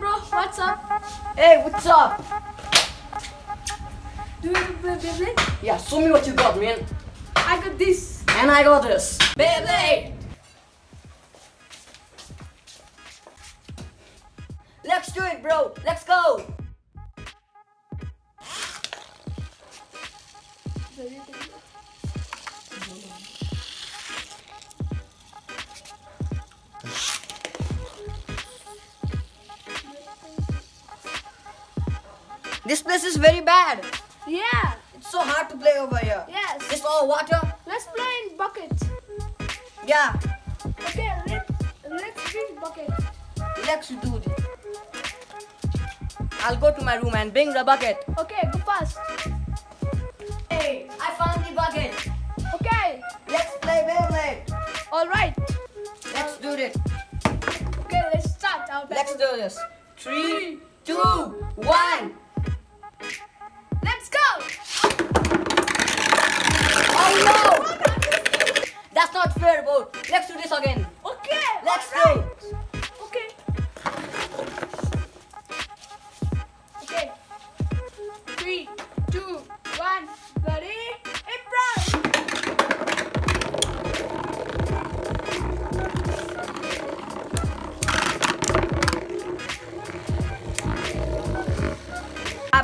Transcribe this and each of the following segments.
bro, what's up? Hey, what's up? Do you play Beyblade? Yeah, show me what you got, man. I got this. And I got this. Beyblade! Let's do it, bro. Let's go. This place is very bad. Yeah, It's so hard to play over here. yes. It's all water. Let's play in buckets. Yeah, Okay, let, let's drink bucket. let's do this. I'll go to my room and bring the bucket. Okay, go fast. Hey, I found the bucket. Okay, Let's play Beyblade. alright. Let's do this. Okay, let's start our Let's do this. Three, two, one. Let's go! Oh no! That's not fair, bro. Let's do this again. Okay, Let's alright. do.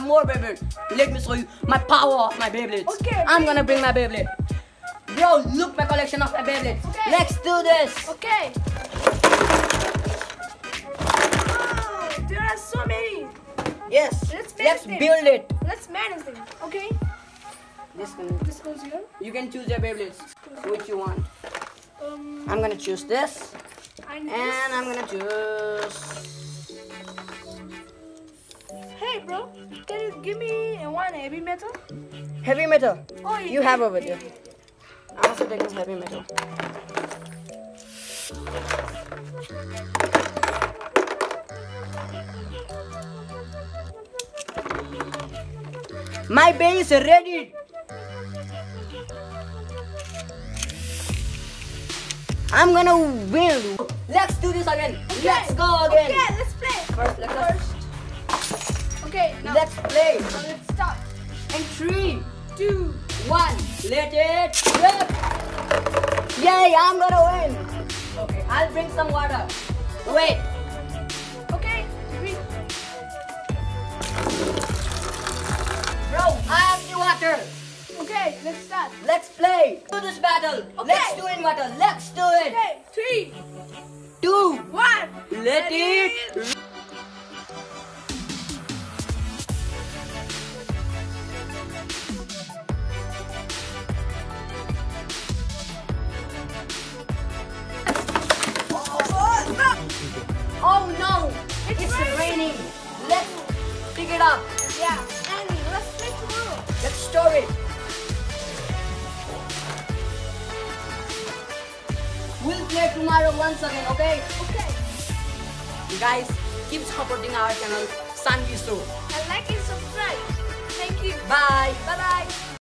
More Beyblade. Let me show you my power of my Beyblades. Okay, I'm gonna bring my Beyblade. Bro, look my collection of my Beyblades. Okay. Let's do this. Okay. Oh, there are so many. Yes. Let's Let's build it. Let's manage them. Okay. This one. This goes here. You can choose your Beyblades, which you want. Um, I'm gonna choose this, and, and I'm gonna choose. Hey, bro, can you give me one heavy metal? Heavy metal. Oh, You have over there. I'm also taking heavy metal. My base is ready. I'm gonna win. Let's do this again. Let's go again. Okay, let's play. First, let's first. Okay, now Let's play. now let's start. And three, two, one. Let it rip. Yay! I'm gonna win. Okay, I'll bring some water. Wait. Okay. Three. Bro, I have the water. Okay, let's start. Let's play. Do this battle. Okay. Let's do it, water. Let's do it. Okay, three, Two. one. Let it. Oh it up. Yeah, and let's play tomorrow. Let's store it. We'll play tomorrow once again, okay? Okay. You Guys, keep supporting our channel, Sanvi Show. And like and subscribe. Thank you. Bye. Bye bye.